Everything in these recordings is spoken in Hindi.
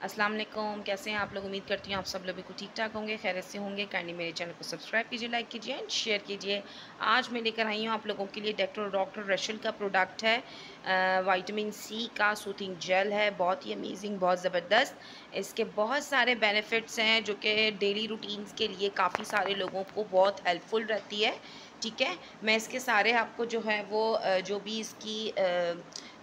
अस्सलाम वालेकुम, कैसे हैं आप लोग? उम्मीद करती हूँ आप सब लोग बिल्कुल ठीक ठाक होंगे खैर से होंगे। काइंडली मेरे चैनल को सब्सक्राइब कीजिए लाइक कीजिए एंड शेयर कीजिए। आज मैं लेकर आई हूँ आप लोगों के लिए डॉक्टर डॉक्टर रशल का प्रोडक्ट है। वाइटामिन सी का सूथिंग जेल है। बहुत ही अमेजिंग बहुत ज़बरदस्त। इसके बहुत सारे बेनिफिट्स हैं जो कि डेली रूटीन्स के लिए काफ़ी सारे लोगों को बहुत हेल्पफुल रहती है। ठीक है? मैं इसके सारे आपको जो है वो जो भी इसकी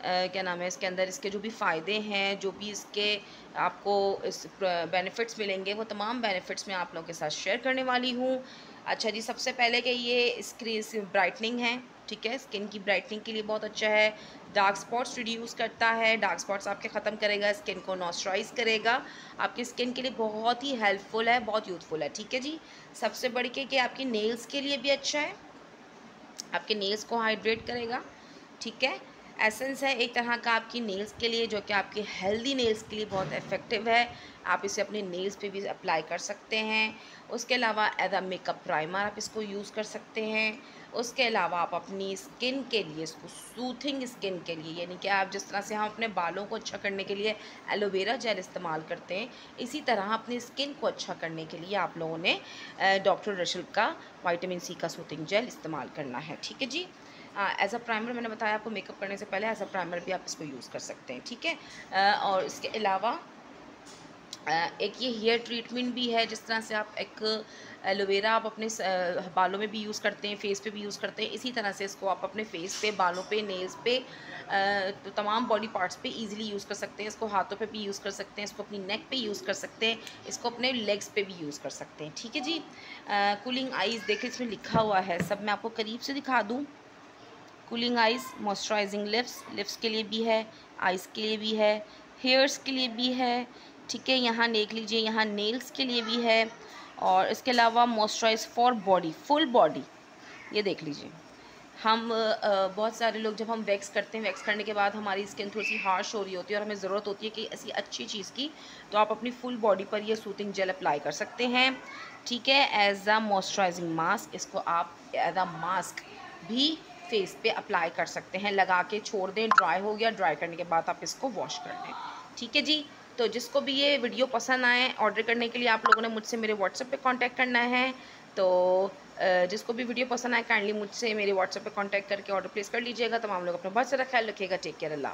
क्या नाम है, इसके अंदर इसके जो भी फ़ायदे हैं, जो भी इसके आपको इस बेनिफिट्स मिलेंगे, वो तमाम बेनिफिट्स मैं आप लोगों के साथ शेयर करने वाली हूँ। अच्छा जी, सबसे पहले कि ये स्क्रीन ब्राइटनिंग है, ठीक है? स्किन की ब्राइटनिंग के लिए बहुत अच्छा है। डार्क स्पॉट्स रिड्यूस करता है डार्क स्पॉट्स आपके ख़त्म करेगा स्किन को नॉइस्चराइज करेगा। आपकी स्किन के लिए बहुत ही हेल्पफुल है, बहुत यूथफुल है, ठीक है जी? सबसे बड़ी के, कि आपकी नेल्स के लिए भी अच्छा है। आपके नेल्स को हाइड्रेट करेगा, ठीक है? एसेंस है एक तरह का आपकी नेल्स के लिए, जो कि आपके हेल्दी नेल्स के लिए बहुत इफ़ेक्टिव है। आप इसे अपने नेल्स पे भी अप्लाई कर सकते हैं। उसके अलावा एज अ मेकअप प्राइमर आप इसको यूज़ कर सकते हैं। उसके अलावा आप अपनी स्किन के लिए, इसको सूथिंग स्किन के लिए, यानी कि आप जिस तरह से हम अपने बालों को अच्छा करने के लिए एलोवेरा जेल इस्तेमाल करते हैं, इसी तरह अपनी स्किन को अच्छा करने के लिए आप लोगों ने डॉक्टर रशल का वाइटामिन सी का सूथिंग जेल इस्तेमाल करना है। ठीक है जी? एज अ प्राइमर मैंने बताया आपको मेकअप करने से पहले एज अ प्राइमर भी आप इसको यूज़ कर सकते हैं, ठीक है? और इसके अलावा एक ये हेयर ट्रीटमेंट भी है, जिस तरह से आप एक एलोवेरा आप अपने बालों में भी यूज़ करते हैं फेस पे भी यूज़ करते हैं, इसी तरह से इसको आप अपने फेस पे, बालों पे नेल्स पे तो तमाम बॉडी पार्ट्स पे इजीली यूज़ कर सकते हैं, इसको हाथों पे भी यूज़ कर सकते हैं, इसको अपनी नेक पे यूज़ कर सकते हैं, इसको अपने लेग्स पे भी यूज़ कर सकते हैं, ठीक है जी? कूलिंग आइज़ देखिए इसमें लिखा हुआ है, सब मैं आपको करीब से दिखा दूँ। Cooling eyes moisturising lips lips के लिए भी है आइज़ के लिए भी है हेयर्स के लिए भी है ठीक है यहाँ देख लीजिए यहाँ नेल्स के लिए भी है और इसके अलावा moisturise for body full body ये देख लीजिए। हम आ, बहुत सारे लोग जब हम वैक्स करते हैं वैक्स करने के बाद हमारी स्किन थोड़ी सी हार्श हो रही होती है और हमें ज़रूरत होती है कि ऐसी अच्छी चीज़ की तो आप अपनी फुल बॉडी पर ये सूथिंग जेल अप्लाई कर सकते हैं। ठीक है एज अ मॉइस्चराइजिंग मास्क इसको आप एज अ मास्क भी फेस पे अप्लाई कर सकते हैं। लगा के छोड़ दें ड्राई हो गया ड्राई करने के बाद आप इसको वॉश कर दें। ठीक है जी? तो जिसको भी ये वीडियो पसंद आए ऑर्डर करने के लिए आप लोगों ने मुझसे मेरे व्हाट्सएप पे कांटेक्ट करना है। तो जिसको भी वीडियो पसंद आए काइंडली मुझसे मेरे व्हाट्सएप पे कांटेक्ट करके ऑर्डर प्लेस कर लीजिएगा। तमाम लोग अपना बहुत सारा ख्याल रखिएगा। टेक केयर अल्लाह